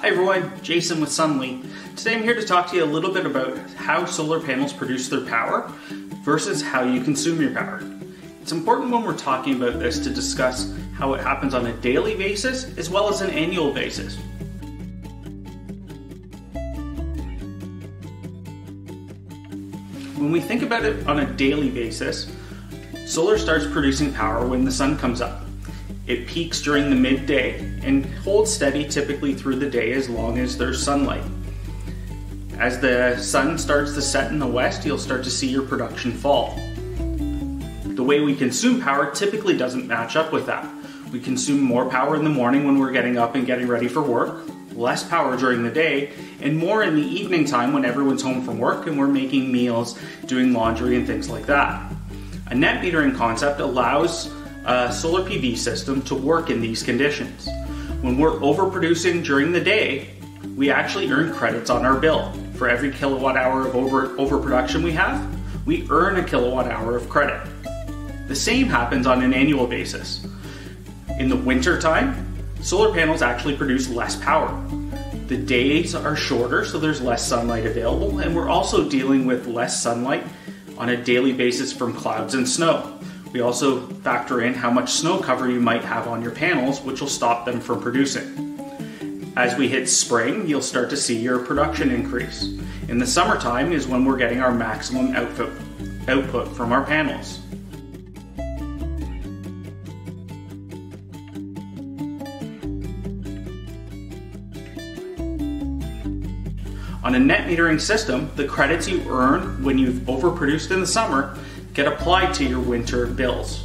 Hi everyone, Jason with Sunly. Today I'm here to talk to you a little bit about how solar panels produce their power versus how you consume your power. It's important when we're talking about this to discuss how it happens on a daily basis as well as an annual basis. When we think about it on a daily basis, solar starts producing power when the sun comes up. It peaks during the midday and holds steady typically through the day as long as there's sunlight. As the sun starts to set in the west, you'll start to see your production fall. The way we consume power typically doesn't match up with that. We consume more power in the morning when we're getting up and getting ready for work, less power during the day, and more in the evening time when everyone's home from work and we're making meals, doing laundry, and things like that. A net metering concept allows a solar PV system to work in these conditions. When we're overproducing during the day, we actually earn credits on our bill. For every kilowatt hour of over, overproduction we have, we earn a kilowatt hour of credit. The same happens on an annual basis. In the winter time, solar panels actually produce less power. The days are shorter, so there's less sunlight available, and we're also dealing with less sunlight on a daily basis from clouds and snow. We also factor in how much snow cover you might have on your panels, which will stop them from producing. As we hit spring, you'll start to see your production increase. In the summertime is when we're getting our maximum output, output from our panels. On a net metering system, the credits you earn when you've overproduced in the summer get applied to your winter bills.